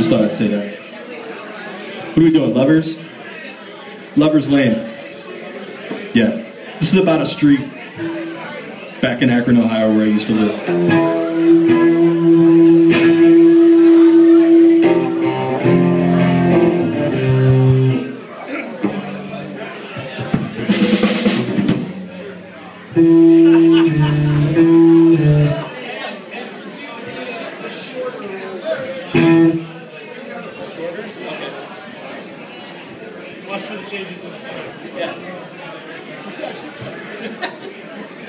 Just thought I'd say that. What are we doing? Lovers? Lovers Lane. Yeah. This is about a street back in Akron, Ohio, where I used to live. Watch for the changes in the track. I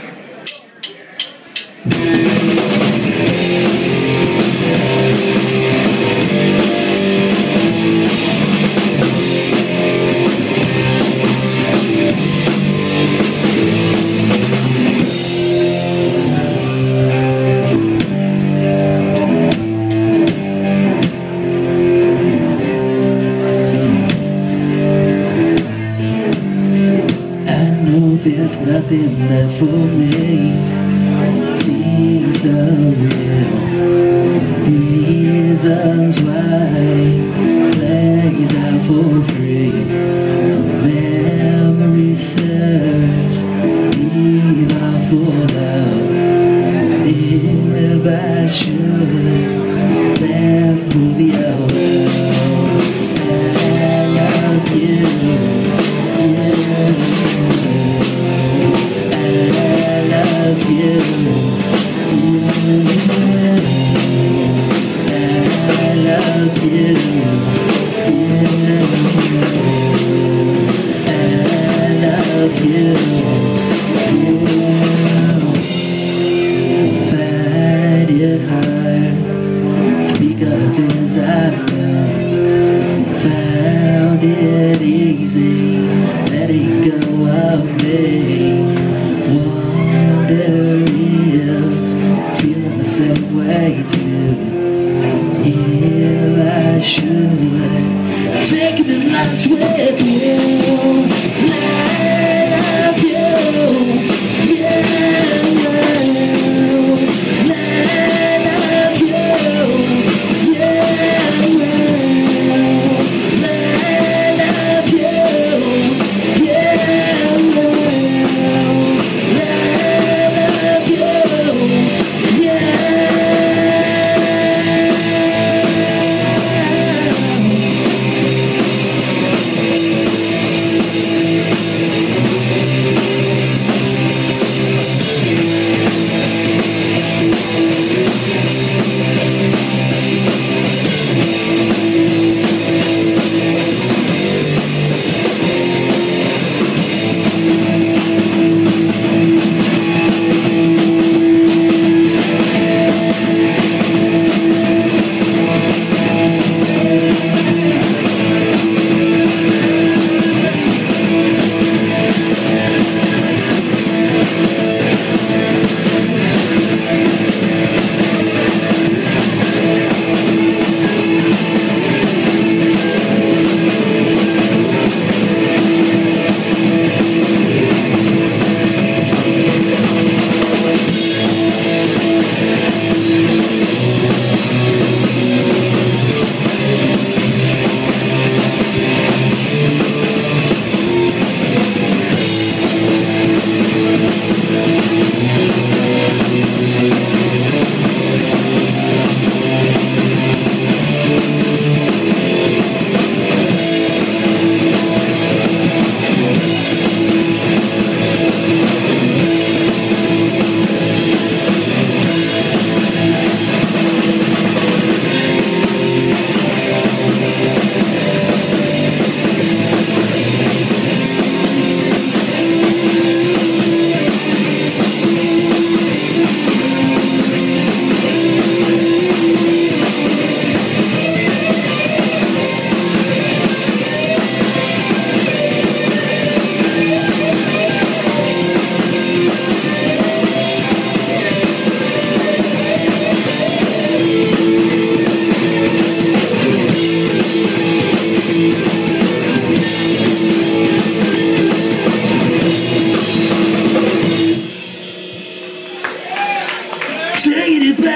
nothing left for me. Seas are real. Reasons why plays out for free. Memory serves. Leave out for love. Found it easy. Letting go of me. Should take the lives with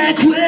back way.